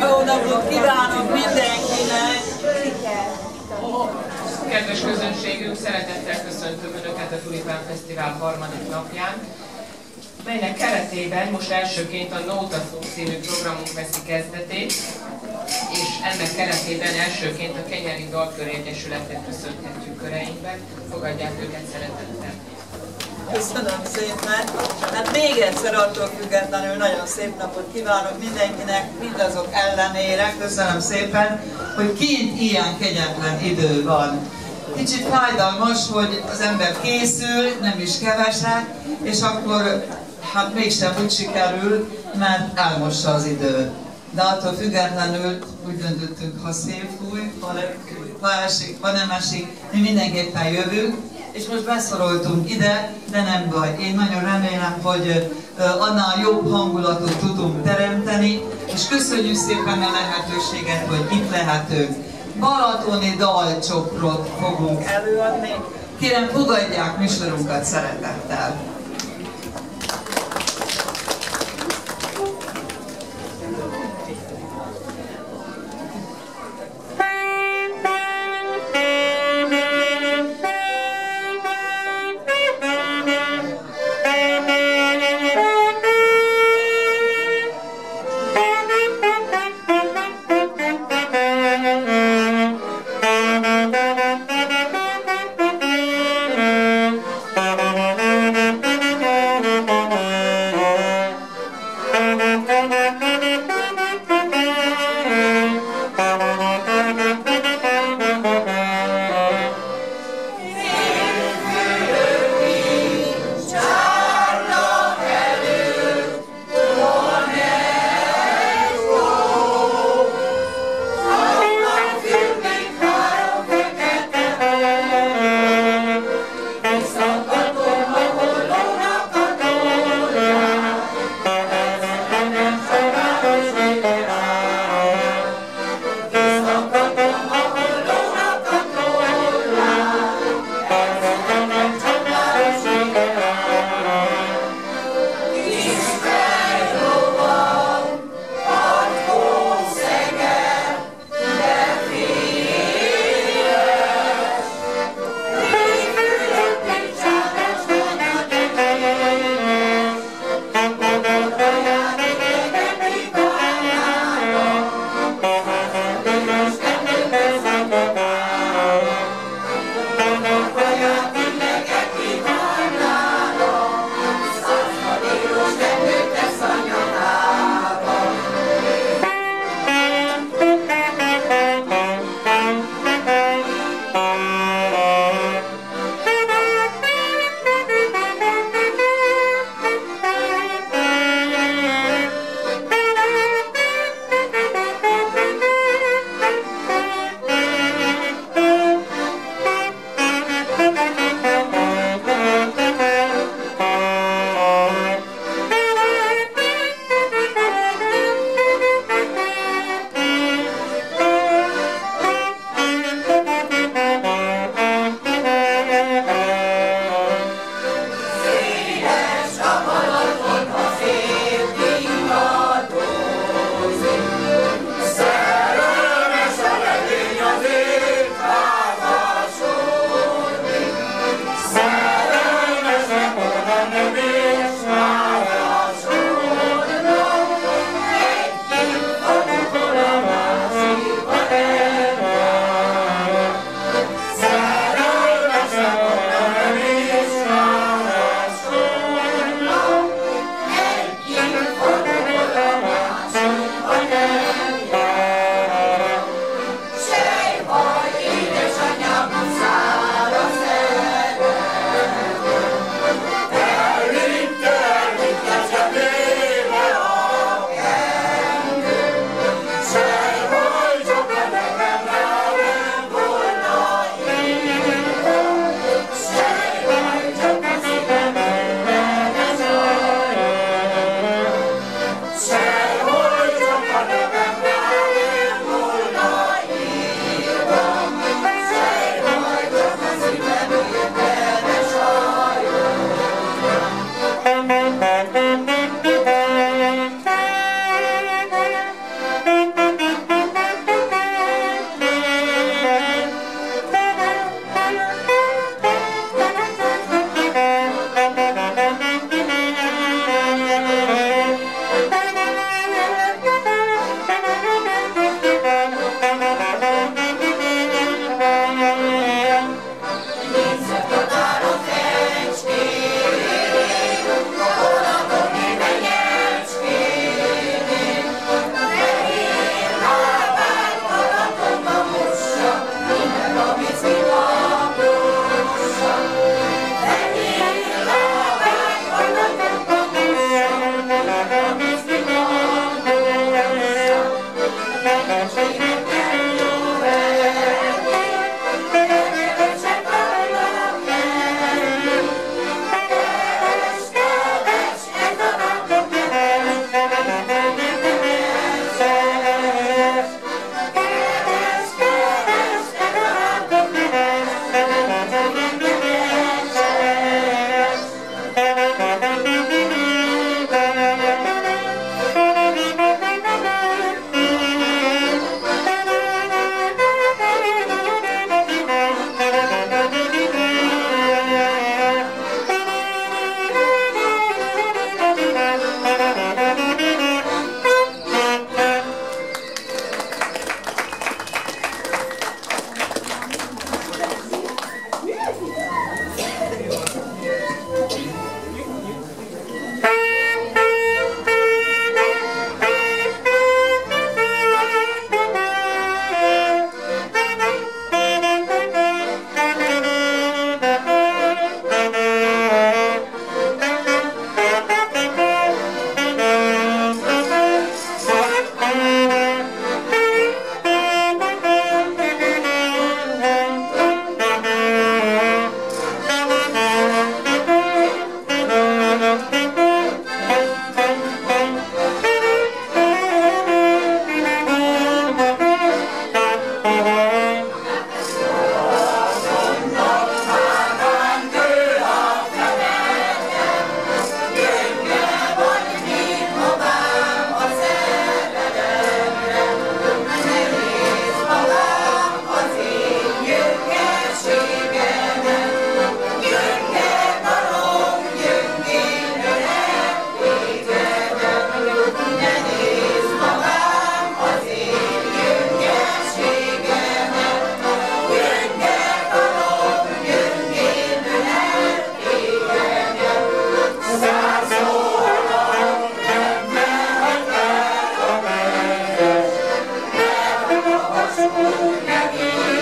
Jó napot kívánok mindenkinek! Kedves közönségünk, szeretettel köszöntöm Önöket a Tulipán Fesztivál harmadik napján, melynek keretében most elsőként a Nóta című programunk veszi kezdetét, és ennek keretében elsőként a Kenyeri Dalkör Egyesületet köszönhetjük köreinkben. Fogadják őket szeretettel. Köszönöm szépen. Hát még egyszer attól függetlenül nagyon szép napot kívánok mindenkinek, mindazok ellenére. Köszönöm szépen, hogy kint ilyen kegyetlen idő van. Kicsit fájdalmas, hogy az ember készül, nem is keveset, és akkor hát mégsem úgy sikerül, mert elmossa az idő. De attól függetlenül úgy döntöttünk, ha szép fúj, ha, ha esik, ha nem esik, mi mindenképpen jövünk, és most beszoroltunk ide, de nem baj. Én nagyon remélem, hogy annál jobb hangulatot tudunk teremteni, és köszönjük szépen a lehetőséget, hogy itt lehetünk. Balatoni dalcsokrot fogunk előadni. Kérem, fogadják műsorunkat szeretettel. somos una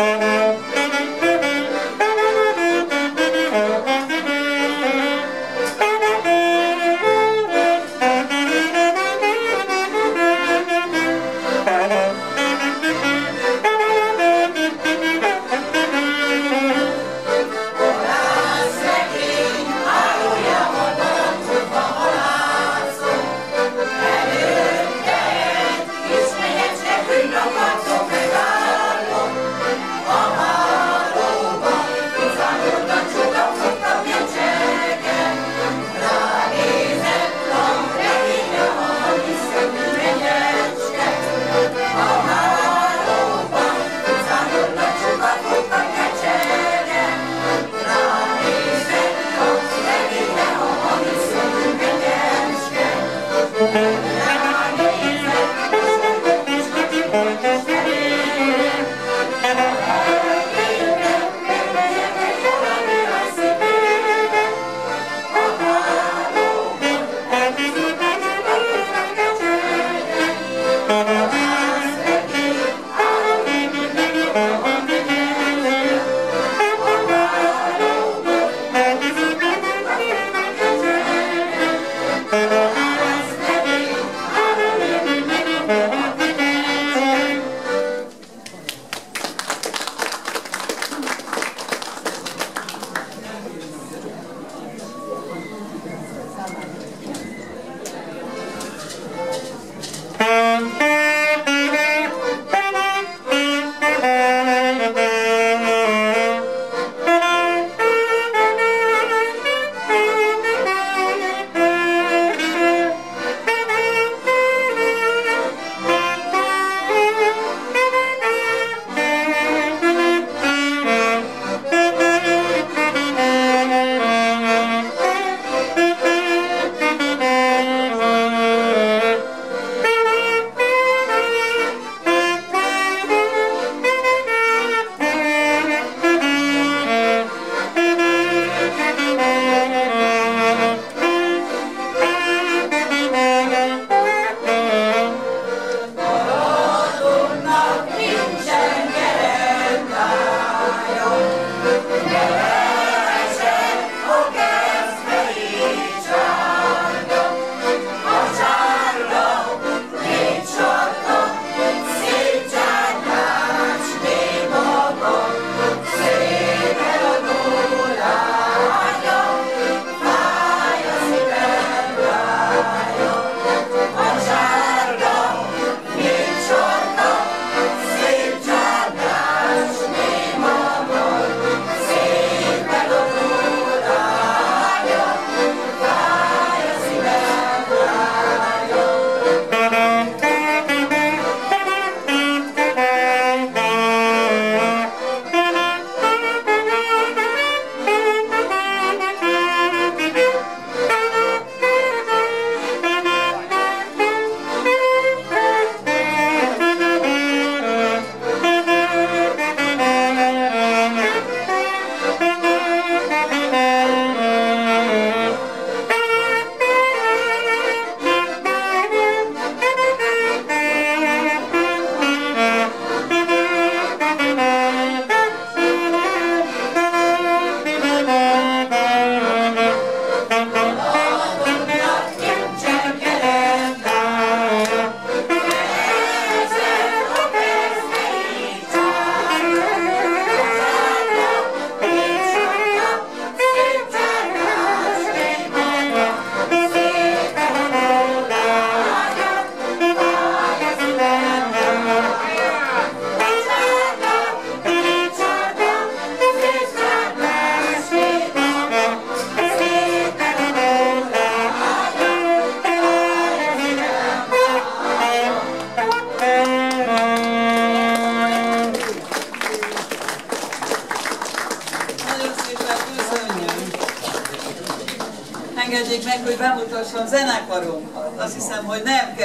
Thank you.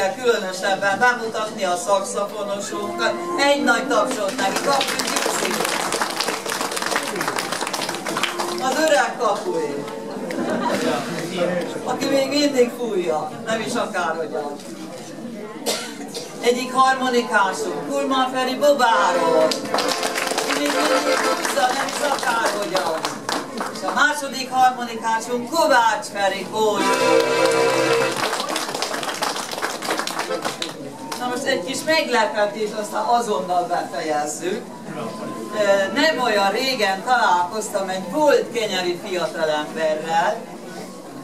Kell különösebben bemutatni a szakszafonosunkat. Egy nagy tapsot neki, kapjuk Az öreg kapué. Aki még mindig fújja, nem is akárhogyan. Egyik harmonikásunk, Kulman Feri Bobáról. Még mindig húzza, nem is akárhogyan. És a második harmonikásunk Kovács Feri Kózs. Most egy kis meglepetés, aztán azonnal befejezzük. Nem olyan régen találkoztam egy volt kenyeri fiatalemberrel,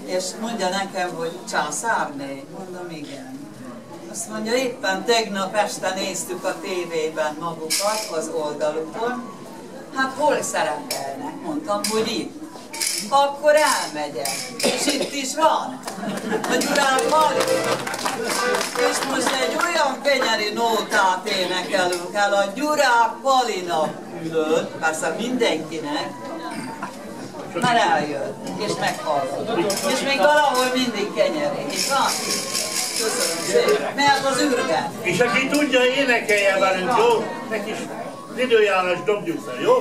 és mondja nekem, hogy császárné. Mondom, igen. Azt mondja, éppen tegnap este néztük a tévében magukat az oldalukon. Hát hol szerepelnek? Mondtam, hogy itt. Akkor elmegyek. És itt is van. A Gyurán Mari. És most egy olyan kenyeri nótát énekelünk el a Gyurák Palinak külön, persze mindenkinek, már eljött, és meghallgat. És még valahol mindig kenyeri. És van? Köszönöm szépen. Mert az űrge. És aki tudja, énekelje velünk, jó? Neki is az időjárás dobjuk fel, jó?